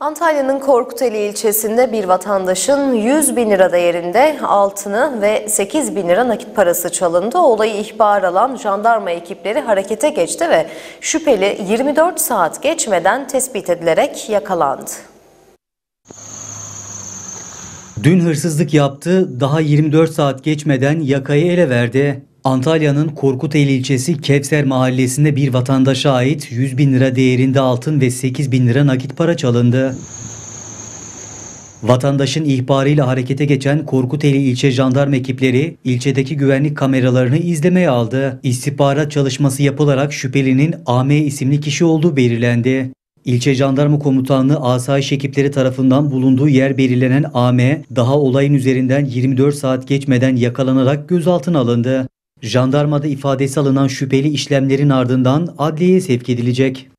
Antalya'nın Korkuteli ilçesinde bir vatandaşın 100 bin lira değerinde altını ve 8 bin lira nakit parası çalındı. Olayı ihbar alan jandarma ekipleri harekete geçti ve şüpheli 24 saat geçmeden tespit edilerek yakalandı. Dün hırsızlık yaptı, daha 24 saat geçmeden yakayı ele verdi. Antalya'nın Korkuteli ilçesi Kevser mahallesinde bir vatandaşa ait 100 bin lira değerinde altın ve 8 bin lira nakit para çalındı. Vatandaşın ihbarıyla harekete geçen Korkuteli ilçe jandarma ekipleri ilçedeki güvenlik kameralarını izlemeye aldı. İstihbarat çalışması yapılarak şüphelinin AM isimli kişi olduğu belirlendi. İlçe Jandarma Komutanlığı asayiş ekipleri tarafından bulunduğu yer belirlenen AM daha olayın üzerinden 24 saat geçmeden yakalanarak gözaltına alındı. Jandarmada ifadesi alınan şüpheli işlemlerin ardından adliyeye sevk edilecek.